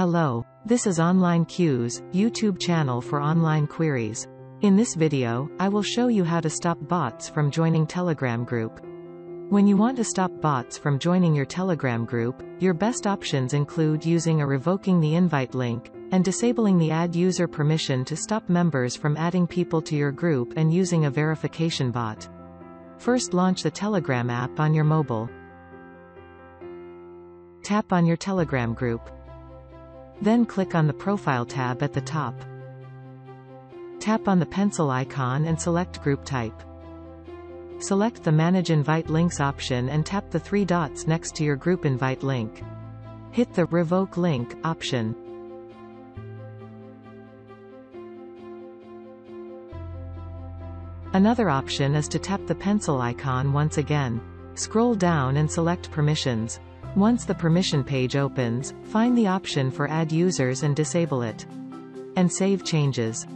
Hello, this is Online Cues, YouTube channel for online queries. In this video, I will show you how to stop bots from joining Telegram group. When you want to stop bots from joining your Telegram group, your best options include using a revoking the invite link, and disabling the add user permission to stop members from adding people to your group and using a verification bot. First launch the Telegram app on your mobile. Tap on your Telegram group. Then click on the Profile tab at the top. Tap on the pencil icon and select Group Type. Select the Manage Invite Links option and tap the three dots next to your group invite link. Hit the Revoke Link option. Another option is to tap the pencil icon once again. Scroll down and select Permissions. Once the permission page opens, find the option for Add Users and disable it. And save changes.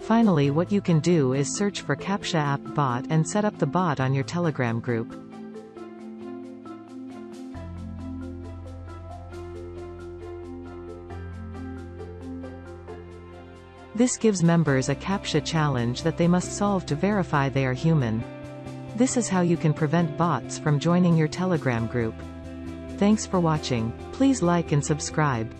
Finally what you can do is search for CAPTCHA app bot and set up the bot on your Telegram group. This gives members a CAPTCHA challenge that they must solve to verify they are human. This is how you can prevent bots from joining your Telegram group. Thanks for watching. Please like and subscribe.